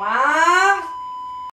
más